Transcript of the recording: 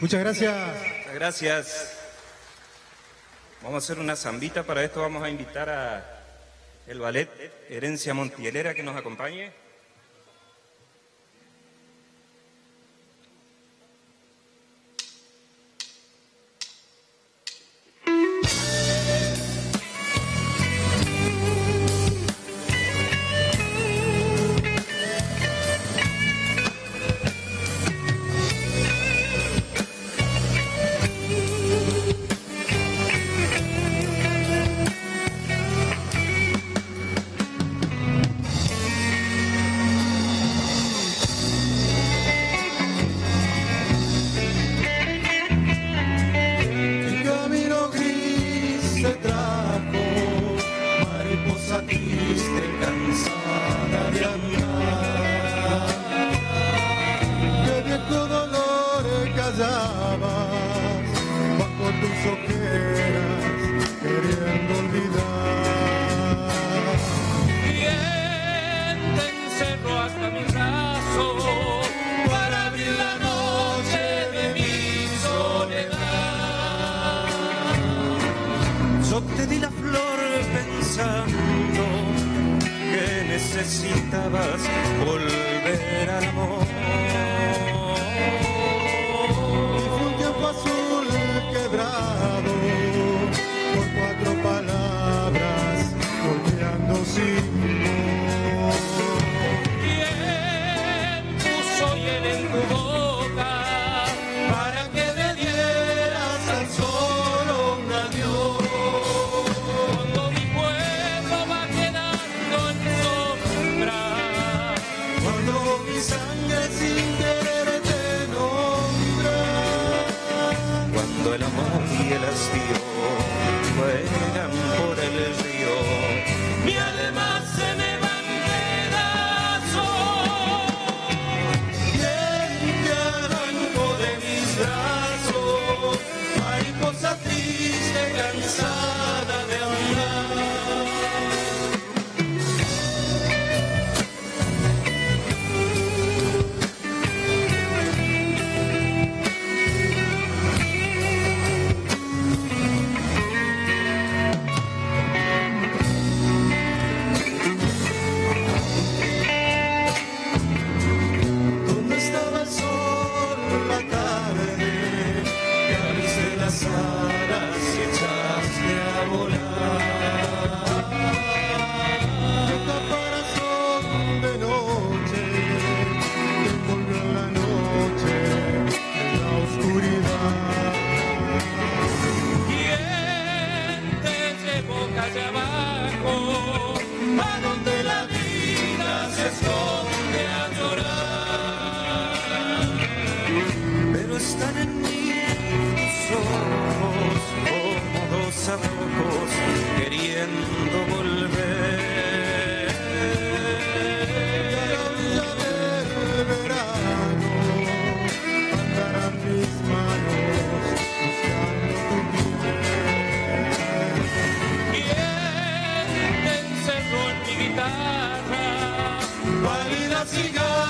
Muchas gracias. Muchas gracias. Vamos a hacer una zambita, para esto vamos a invitar a el ballet Herencia Montielera que nos acompañe. Te di la flor pensando que necesitabas volver al amor. Cuando el amor y el hastío juegan por el río. mi alma se me abajo? A donde la vida se esconde a llorar. Pero están en mí ojos como dos abrojos Malina Cigana.